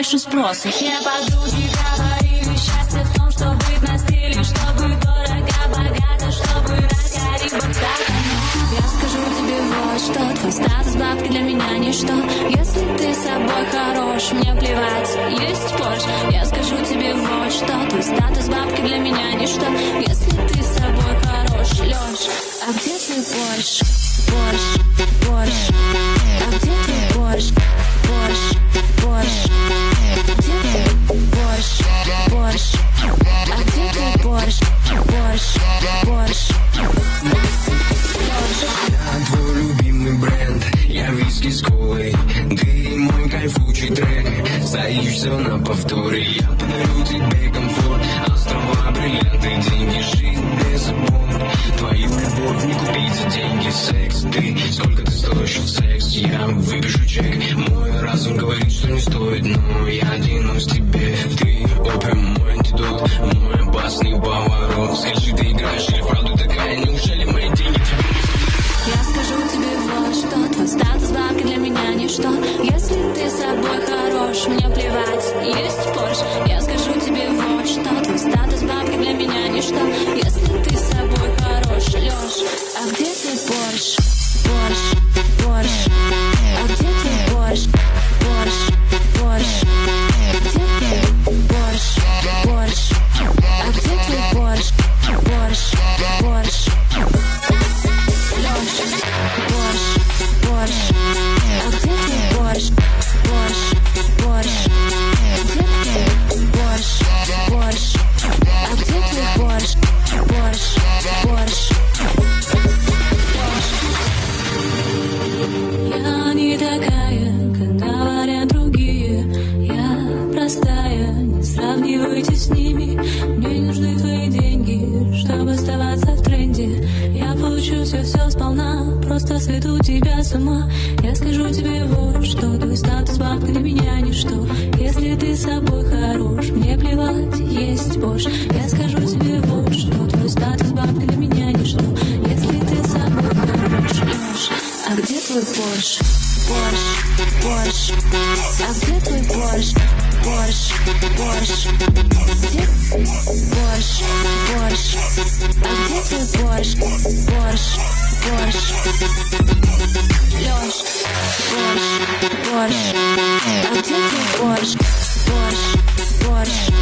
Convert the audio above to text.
больше спроса. Все подруги говорили, Если ты собой хорош, мне плевать, есть Порш Я скажу тебе вот что Твой статус бабки для меня ничто. Если стоишь все на повторе Я подарю тебе комфорт, острова, бриллианты, деньги, жизнь без забот Твою любовь не купить за деньги, секс. Ты, сколько ты стоишь, секс, я выпишу чек. Мой разум говорит, что не стоит, но я плевать все, все сполна, просто сведу тебя с ума, я скажу тебе вот что, твой статус бабка для меня ничто, если ты собой хорош, мне плевать, есть Бош, я скажу тебе вот что, твой статус бабка для меня ничто, если ты собой хорош, а где твой Порш? Порш, Порш, а где твой Порш? Порш, Порш, где Порш, Порш, а где твой Порш? Порш, Порш, Лёш, Порш, Порш, а где твой Порш? Порш, Порш,